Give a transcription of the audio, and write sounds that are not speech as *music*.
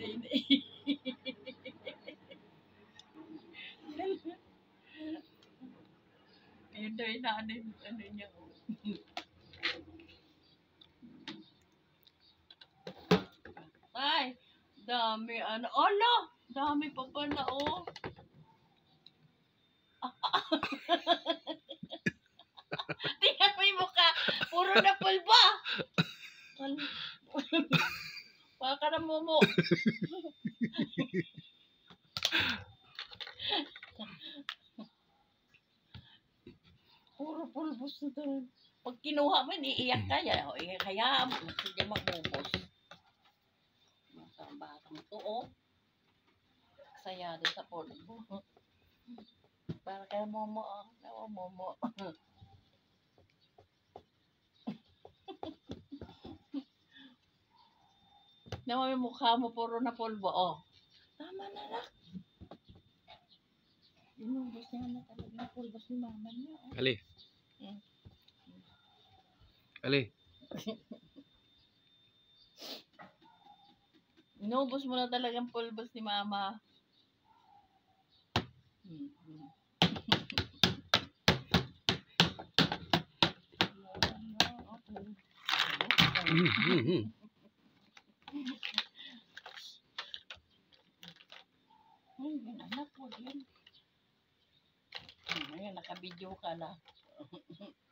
Hindi. Ayun daw yung ano, ano niya. Ay, dami ano. Ala, dami pa pala oh. Tingnan mo yung mukha. Puro na pulba. Ano? Baka na mumo. Puro pulbos na to. Pag kinuha mo, iiyak ka. Yan, o, iiyak kaya mo. Hindi magubos. Sa bata mo to, oh. Saya din sa pulbo. Para kay momo. Nawa momo. Nawa yung mukha mo, puro na pulbo, oh. Tama na na. Inubos niya na talaga yung pulbos ni mama niya, oh. Ali. Mm. Ali. *laughs* Inubos mo na talagang pulbos ni mama. Hmm, *laughs* hmm. Ay, anak ko din. Ayan, nakabidyo ka na. *laughs*